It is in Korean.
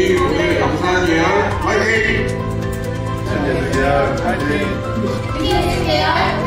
연기 오늘 감사하니요 화이팅! 안녕히 계세요. 안녕히 계세요.